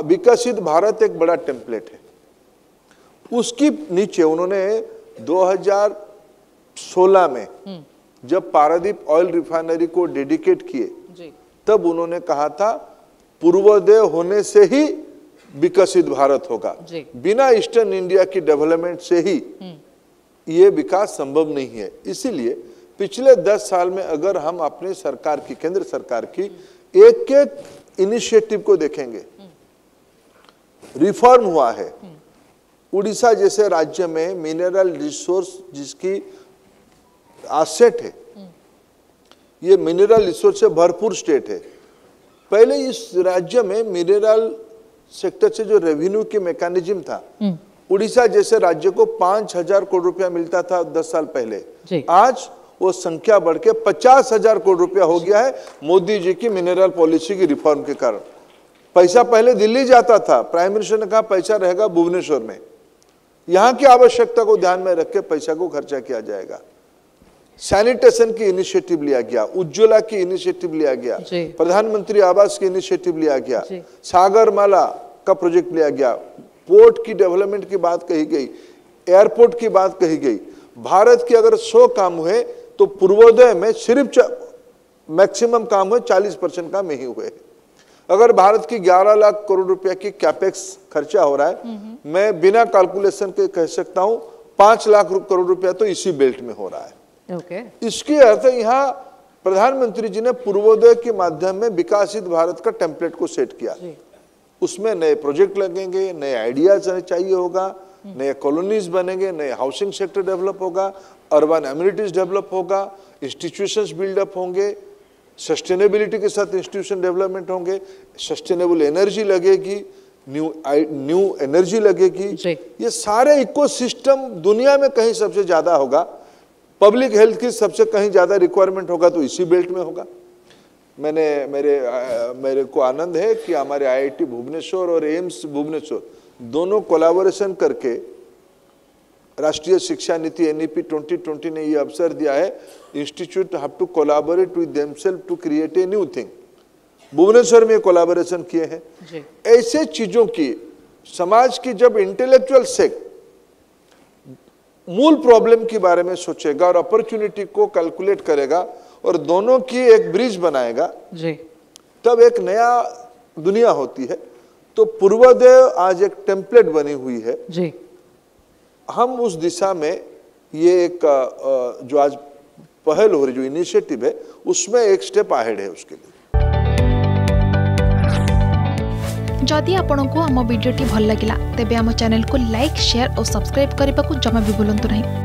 विकसित भारत एक बड़ा टेम्पलेट है। उसकी नीचे उन्होंने 2016 में जब पारादीप ऑयल रिफाइनरी को डेडिकेट किए तब उन्होंने कहा था पूर्वोदय होने से ही विकसित भारत होगा। बिना ईस्टर्न इंडिया की डेवलपमेंट से ही ये विकास संभव नहीं है। इसीलिए पिछले दस साल में अगर हम अपने सरकार की केंद्र सरकार की एक एक इनिशिएटिव को देखेंगे रिफॉर्म हुआ है। उड़ीसा जैसे राज्य में मिनरल रिसोर्स जिसकी आसेट है ये मिनरल रिसोर्स से भरपूर स्टेट है। पहले इस राज्य में मिनरल सेक्टर से जो रेवेन्यू की मैकेनिज्म था उड़ीसा जैसे राज्य को पाँच हज़ार करोड़ रुपया मिलता था दस साल पहले। आज वो संख्या बढ़ के पचास हज़ार करोड़ रुपया हो गया है मोदी जी की मिनरल पॉलिसी की रिफॉर्म के कारण। पैसा पहले दिल्ली जाता था प्राइम मिनिस्टर ने कहा पैसा रहेगा भुवनेश्वर में। यहाँ की आवश्यकता को ध्यान में रख के पैसा को खर्चा किया जाएगा। सैनिटेशन की इनिशिएटिव लिया गया उज्ज्वला की इनिशिएटिव लिया गया प्रधानमंत्री आवास की इनिशिएटिव लिया गया सागरमाला का प्रोजेक्ट लिया गया पोर्ट की डेवलपमेंट की बात कही गई एयरपोर्ट की बात कही गई। भारत के अगर 100 काम हुए तो पूर्वोदय में सिर्फ़ मैक्सिमम काम हुए 40 परसेंट काम यही हुए। अगर भारत की 11 लाख करोड़ रुपया की कैपेक्स खर्चा हो रहा है मैं बिना कैलकुलेशन के कह सकता हूँ पाँच लाख करोड़ रुपया तो इसी बेल्ट में हो रहा है। ओके इसके अर्थ यहाँ प्रधानमंत्री जी ने पूर्वोदय के माध्यम में विकासित भारत का टेम्पलेट को सेट किया। उसमें नए प्रोजेक्ट लगेंगे नए आइडियाज़ चाहिए होगा नए कॉलोनीज बनेंगे नए हाउसिंग सेक्टर डेवलप होगा अर्बन एम्यूनिटीज डेवलप होगा इंस्टीट्यूशंस बिल्डअप होंगे सस्टेनेबिलिटी के साथ इंस्टीट्यूशन डेवलपमेंट होंगे सस्टेनेबल एनर्जी लगेगी न्यू न्यू एनर्जी लगेगी। ये सारे इकोसिस्टम दुनिया में कहीं सबसे ज़्यादा होगा पब्लिक हेल्थ की सबसे कहीं ज़्यादा रिक्वायरमेंट होगा तो इसी बेल्ट में होगा। मैंने मेरे अ, मेरे को आनंद है कि हमारे आईआईटी भुवनेश्वर और एम्स भुवनेश्वर दोनों कोलाबोरेशन करके राष्ट्रीय शिक्षा नीति एनईपी 2020 ने ये अवसर दिया है। Institute have to collaborate with themselves to create a new thing Bhubaneswar में कोलाबोरेशन किए हैं। ऐसे चीज़ों की समाज की जब इंटेलेक्चुअल सेक्ट मूल प्रॉब्लम के बारे में सोचेगा और अपॉर्चुनिटी को कैलकुलेट करेगा और दोनों की एक ब्रिज बनाएगा जी। तब एक नया दुनिया होती है। तो पूर्वोदय आज एक टेम्पलेट बनी हुई है। जी। हम उस दिशा में ये एक जो आज पहल हो रही, जो इनिशिएटिव है, उसमें एक स्टेप आहेड है उसके लिए। जदि आपंक आम भिडी भल लगा तेब आम चैनल को लाइक शेयर और सब्सक्राइब करने को जमा भी बुलां नहीं।